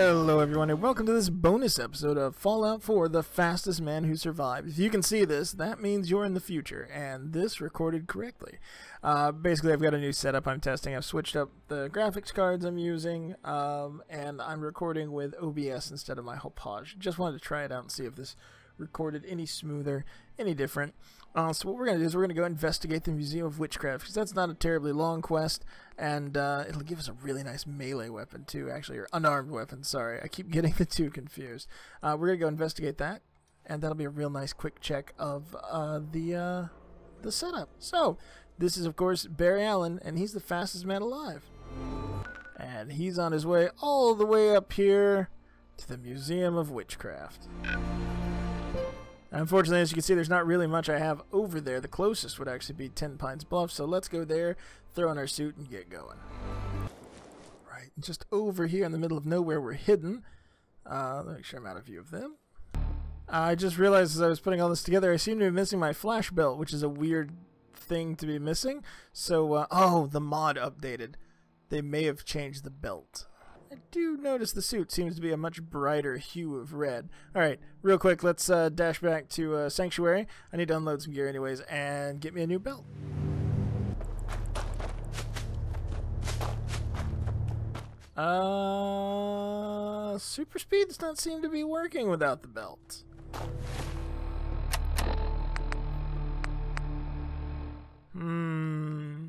Hello everyone and welcome to this bonus episode of Fallout 4 The Fastest Man Who Survived. If you can see this, that means you're in the future, and this recorded correctly. Uh, basically I've got a new setup I'm testing. I've switched up the graphics cards I'm using, um, and I'm recording with OBS instead of my Hauppauge. Just wanted to try it out and see if this recorded any smoother, any different. Uh, so what we're going to do is we're going to go investigate the Museum of Witchcraft, because that's not a terribly long quest, and uh, it'll give us a really nice melee weapon too, actually, or unarmed weapon, sorry. I keep getting the two confused. Uh, we're going to go investigate that, and that'll be a real nice quick check of uh, the, uh, the setup. So, this is, of course, Barry Allen, and he's the fastest man alive. And he's on his way all the way up here to the Museum of Witchcraft. Unfortunately, as you can see, there's not really much I have over there. The closest would actually be Ten Pines Bluff, so let's go there, throw on our suit, and get going. Right, just over here in the middle of nowhere, we're hidden. Uh, make sure I'm out of view of them. I just realized as I was putting all this together, I seem to be missing my flash belt, which is a weird thing to be missing. So, uh, oh, the mod updated. They may have changed the belt. I do notice the suit seems to be a much brighter hue of red. Alright, real quick, let's uh, dash back to uh, Sanctuary. I need to unload some gear anyways and get me a new belt. Uh, super speed does not seem to be working without the belt. Hmm.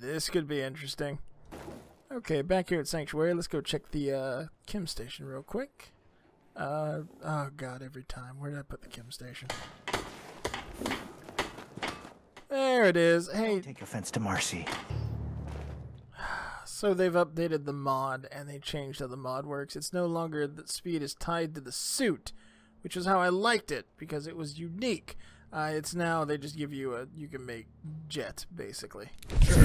This could be interesting. Okay, back here at Sanctuary, let's go check the uh, chem station real quick. Uh, oh god, every time. Where did I put the chem station? There it is. Hey, Don't Take offense to Marcy. so they've updated the mod and they changed how the mod works. It's no longer that speed is tied to the suit, which is how I liked it because it was unique. Uh, it's now they just give you a you can make jet basically. Ah.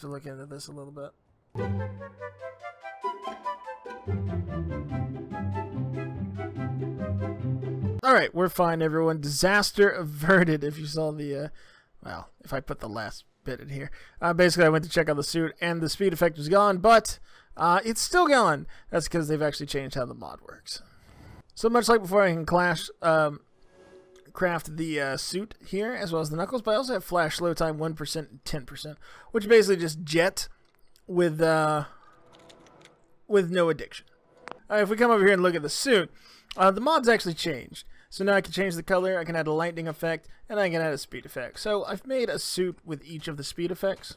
Have to look into this a little bit. Alright, we're fine, everyone. Disaster averted, if you saw the, uh, well, if I put the last bit in here. Uh, basically, I went to check out the suit, and the speed effect was gone, but uh, it's still gone. That's because they've actually changed how the mod works. So much like before, I can clash, um, craft the uh, suit here as well as the knuckles, but I also have flash slow time 1% and 10%, which basically just jet with uh, with no addiction. Alright, if we come over here and look at the suit, uh, the mod's actually changed. So now I can change the color, I can add a lightning effect, and I can add a speed effect. So I've made a suit with each of the speed effects.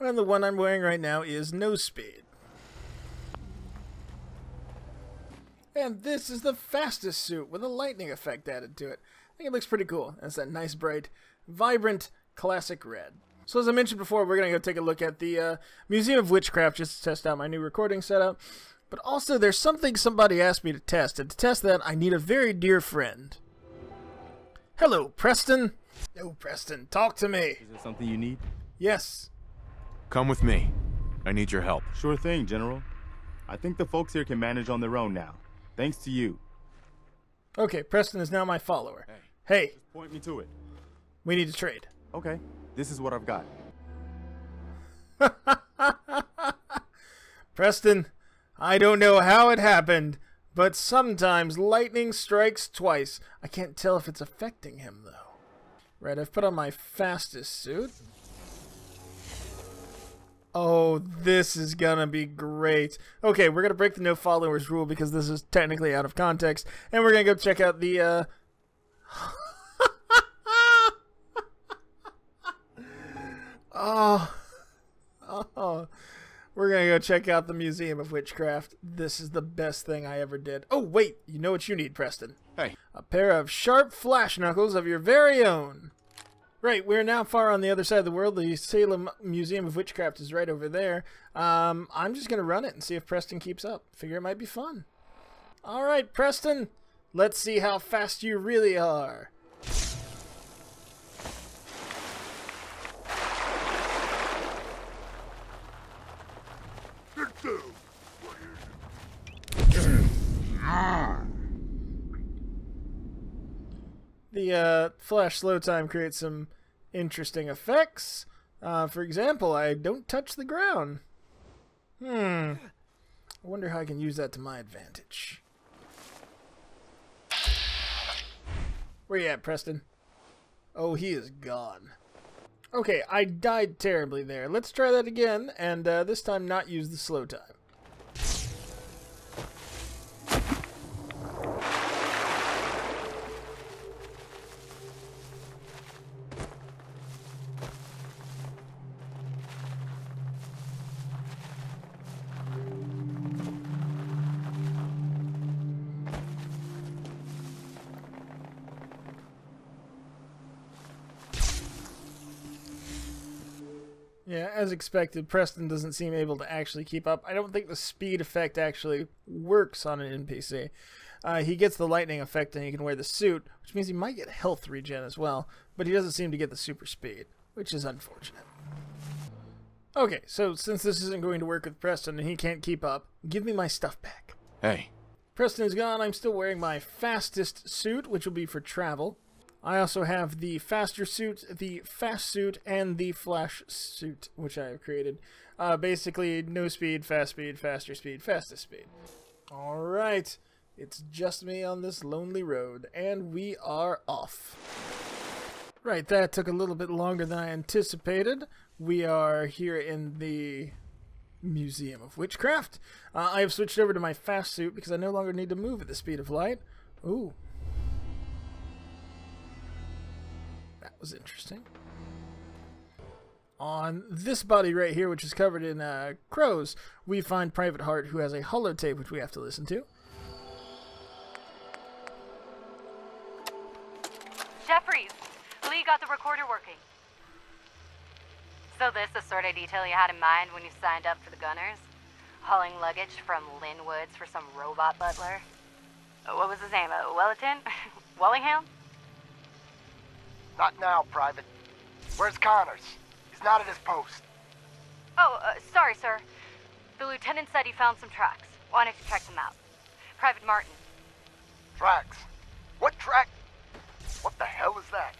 And the one I'm wearing right now is no speed. And this is the fastest suit with a lightning effect added to it. I think it looks pretty cool. It's that nice, bright, vibrant, classic red. So as I mentioned before, we're going to go take a look at the uh, Museum of Witchcraft just to test out my new recording setup. But also, there's something somebody asked me to test, and to test that, I need a very dear friend. Hello, Preston. No, Preston, talk to me. Is there something you need? Yes. Come with me. I need your help. Sure thing, General. I think the folks here can manage on their own now. Thanks to you. Okay, Preston is now my follower. Hey, Point me to it. we need to trade. Okay, this is what I've got. Preston, I don't know how it happened, but sometimes lightning strikes twice. I can't tell if it's affecting him, though. Right, I've put on my fastest suit. Oh, this is gonna be great. Okay, we're gonna break the no followers rule because this is technically out of context, and we're gonna go check out the, uh... oh... Oh... We're gonna go check out the Museum of Witchcraft. This is the best thing I ever did. Oh, wait, you know what you need, Preston. Hey. A pair of sharp flash knuckles of your very own. Right, we're now far on the other side of the world. The Salem Museum of Witchcraft is right over there. Um, I'm just gonna run it and see if Preston keeps up. Figure it might be fun. All right, Preston, let's see how fast you really are. The uh, flash slow time creates some interesting effects. Uh, for example, I don't touch the ground. Hmm. I wonder how I can use that to my advantage. Where you at, Preston? Oh, he is gone. Okay, I died terribly there. Let's try that again, and uh, this time not use the slow time. As expected, Preston doesn't seem able to actually keep up. I don't think the speed effect actually works on an NPC. Uh, he gets the lightning effect and he can wear the suit, which means he might get health regen as well, but he doesn't seem to get the super speed, which is unfortunate. Okay, so since this isn't going to work with Preston and he can't keep up, give me my stuff back. Hey, Preston is gone. I'm still wearing my fastest suit, which will be for travel. I also have the faster suit, the fast suit, and the flash suit, which I have created. Uh, basically, no speed, fast speed, faster speed, fastest speed. Alright, it's just me on this lonely road, and we are off. Right, that took a little bit longer than I anticipated. We are here in the Museum of Witchcraft. Uh, I have switched over to my fast suit because I no longer need to move at the speed of light. Ooh, was interesting. On this body right here, which is covered in uh, crows, we find Private Hart, who has a holotape which we have to listen to. Jeffries, Lee got the recorder working. So this the sort of detail you had in mind when you signed up for the Gunners? Hauling luggage from Lynn Woods for some robot butler? What was his name? Uh, Wellerton? Wellingham? Not now, Private. Where's Connors? He's not at his post. Oh, uh, sorry, sir. The lieutenant said he found some tracks. Wanted to check them out. Private Martin. Tracks? What track? What the hell is that?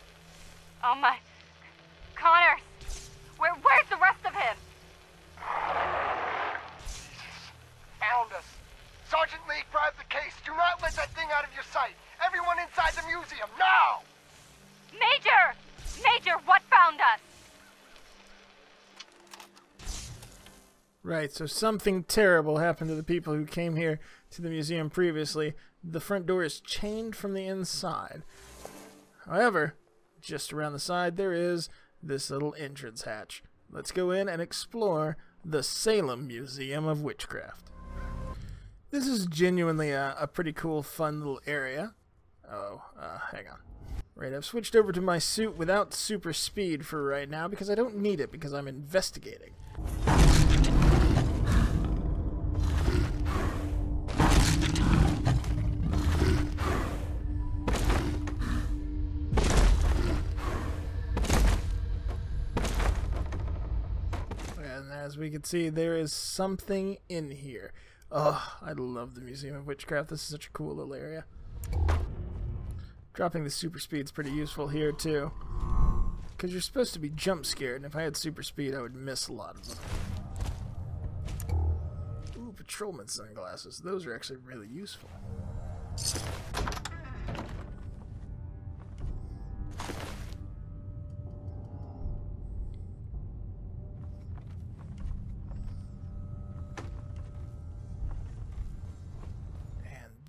Oh my... Connors! Where, where's the rest of him? Jesus. Found us. Sergeant Lee, grab the case. Do not let that thing out of your sight. Everyone inside the museum, Right, so something terrible happened to the people who came here to the museum previously. The front door is chained from the inside. However, just around the side there is this little entrance hatch. Let's go in and explore the Salem Museum of Witchcraft. This is genuinely a, a pretty cool, fun little area. Oh, uh, hang on. Right, I've switched over to my suit without super speed for right now because I don't need it because I'm investigating. As we can see, there is something in here. Oh, I love the Museum of Witchcraft. This is such a cool little area. Dropping the super speed's pretty useful here too. Because you're supposed to be jump scared, and if I had super speed, I would miss a lot of them. Ooh, patrolman sunglasses. Those are actually really useful.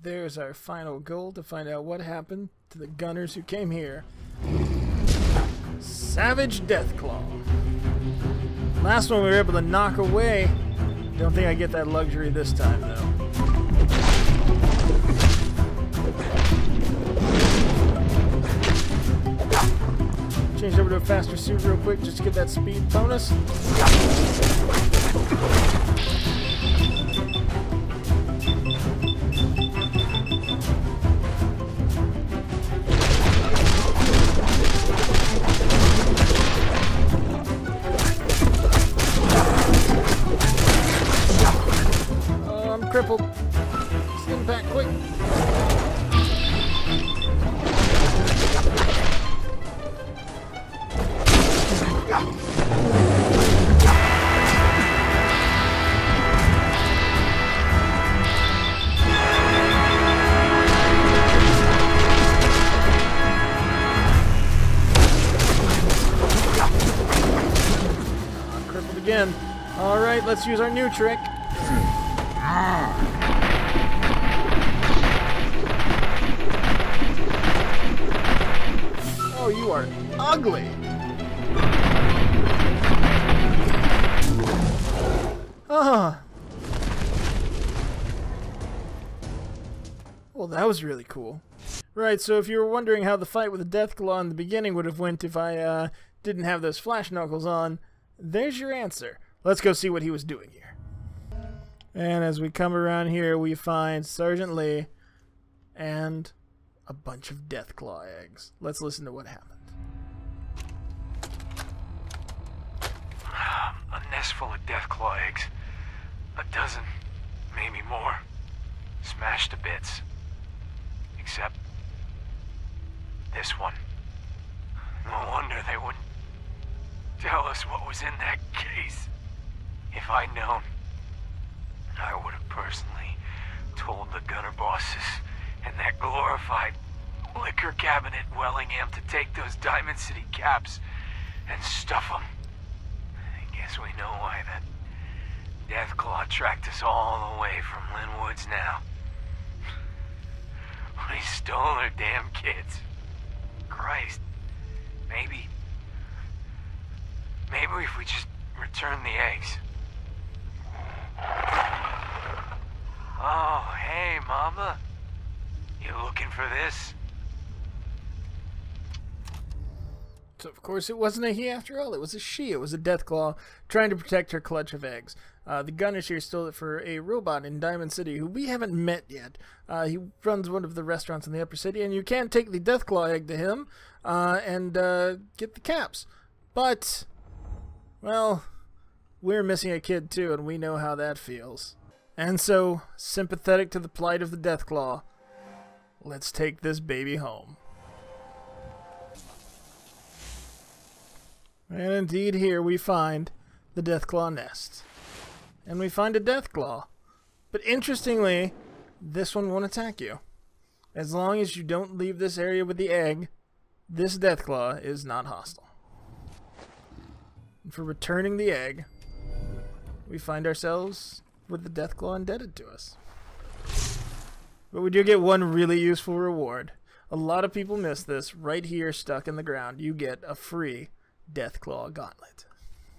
There's our final goal to find out what happened to the gunners who came here. Savage Deathclaw. Last one we were able to knock away. Don't think I get that luxury this time, though. Change over to a faster suit real quick just to get that speed bonus. Let's use our new trick. Oh, you are ugly. Ah. Well, that was really cool. Right, so if you were wondering how the fight with the Deathclaw in the beginning would have went if I uh, didn't have those flash knuckles on, there's your answer. Let's go see what he was doing here. And as we come around here, we find Sergeant Lee and a bunch of Deathclaw eggs. Let's listen to what happened. A nest full of Deathclaw eggs. A dozen, maybe more. Smashed to bits. Except this one. No wonder they wouldn't tell us what was in that case. If I'd known, I would have personally told the gunner bosses and that glorified liquor cabinet Wellingham to take those Diamond City caps and stuff them. I guess we know why that Deathclaw tracked us all the way from Lynn Woods now. We stole their damn kids. Christ. Maybe. Maybe if we just return the eggs. Oh, hey, Mama. You looking for this? So of course it wasn't a he after all. It was a she. It was a Deathclaw trying to protect her clutch of eggs. Uh, the gunner here stole it for a robot in Diamond City who we haven't met yet. Uh, he runs one of the restaurants in the upper city, and you can take the Deathclaw egg to him uh, and uh, get the caps. But, well, we're missing a kid too, and we know how that feels. And so, sympathetic to the plight of the Deathclaw, let's take this baby home. And indeed, here we find the Deathclaw nest. And we find a Deathclaw. But interestingly, this one won't attack you. As long as you don't leave this area with the egg, this Deathclaw is not hostile. And for returning the egg, we find ourselves with the Deathclaw indebted to us. But we do get one really useful reward. A lot of people miss this. Right here, stuck in the ground, you get a free Deathclaw Gauntlet.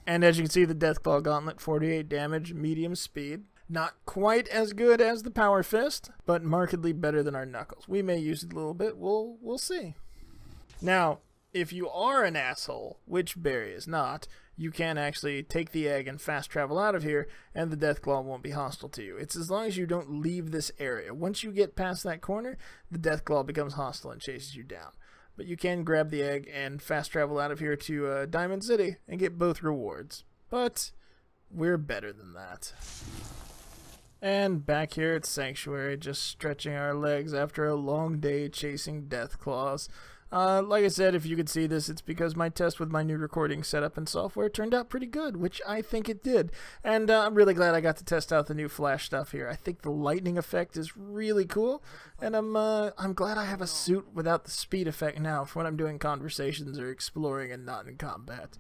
And as you can see, the Deathclaw Gauntlet, 48 damage, medium speed. Not quite as good as the Power Fist, but markedly better than our Knuckles. We may use it a little bit. We'll we'll see. Now, if you are an asshole, which Barry is not, you can actually take the egg and fast travel out of here, and the Deathclaw won't be hostile to you. It's as long as you don't leave this area. Once you get past that corner, the Deathclaw becomes hostile and chases you down. But you can grab the egg and fast travel out of here to uh, Diamond City and get both rewards. But we're better than that. And back here at Sanctuary, just stretching our legs after a long day chasing Deathclaws. Uh, like I said, if you could see this, it's because my test with my new recording setup and software turned out pretty good, which I think it did. And uh, I'm really glad I got to test out the new Flash stuff here. I think the lightning effect is really cool, and I'm uh, I'm glad I have a suit without the speed effect now for when I'm doing conversations or exploring and not in combat.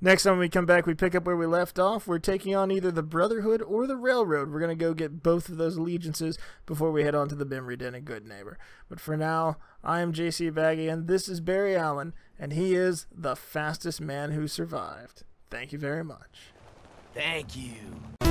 Next time we come back, we pick up where we left off. We're taking on either the Brotherhood or the Railroad. We're going to go get both of those allegiances before we head on to the Memory Den and Goodneighbor. But for now, I am JC Baggee, and this is Barry Allen, and he is the fastest man who survived. Thank you very much. Thank you.